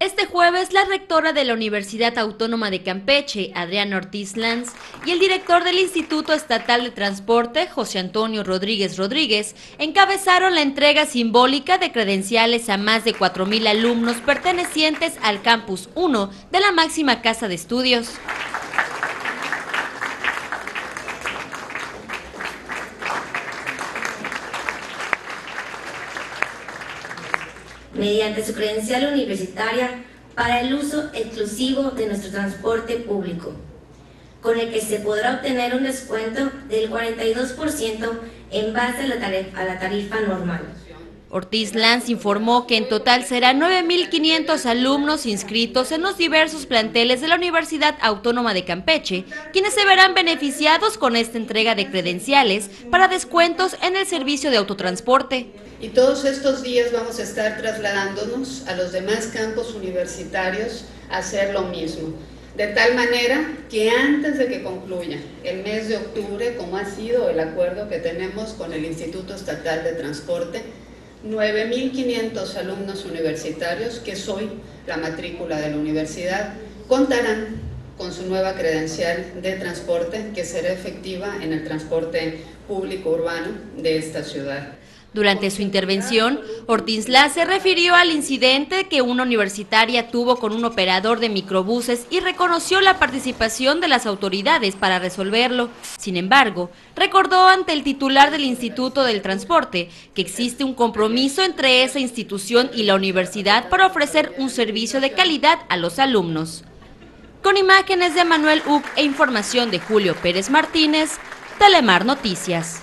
Este jueves, la rectora de la Universidad Autónoma de Campeche, Adriana Ortiz Lanz, y el director del Instituto Estatal de Transporte, José Antonio Rodríguez Rodríguez, encabezaron la entrega simbólica de credenciales a más de 4.000 alumnos pertenecientes al Campus 1 de la máxima casa de estudios. Mediante su credencial universitaria para el uso exclusivo de nuestro transporte público, con el que se podrá obtener un descuento del 42% en base a la, tarifa, la tarifa normal. Ortiz Lanz informó que en total serán 9.500 alumnos inscritos en los diversos planteles de la Universidad Autónoma de Campeche, quienes se verán beneficiados con esta entrega de credenciales para descuentos en el servicio de autotransporte. Y todos estos días vamos a estar trasladándonos a los demás campos universitarios a hacer lo mismo. De tal manera que antes de que concluya el mes de octubre, como ha sido el acuerdo que tenemos con el Instituto Estatal de Transporte, 9.500 alumnos universitarios, que soy la matrícula de la universidad, contarán con su nueva credencial de transporte que será efectiva en el transporte público urbano de esta ciudad. Durante su intervención, Ortiz se refirió al incidente que una universitaria tuvo con un operador de microbuses y reconoció la participación de las autoridades para resolverlo. Sin embargo, recordó ante el titular del Instituto del Transporte que existe un compromiso entre esa institución y la universidad para ofrecer un servicio de calidad a los alumnos. Con imágenes de Manuel Uc e información de Julio Pérez Martínez, Telemar Noticias.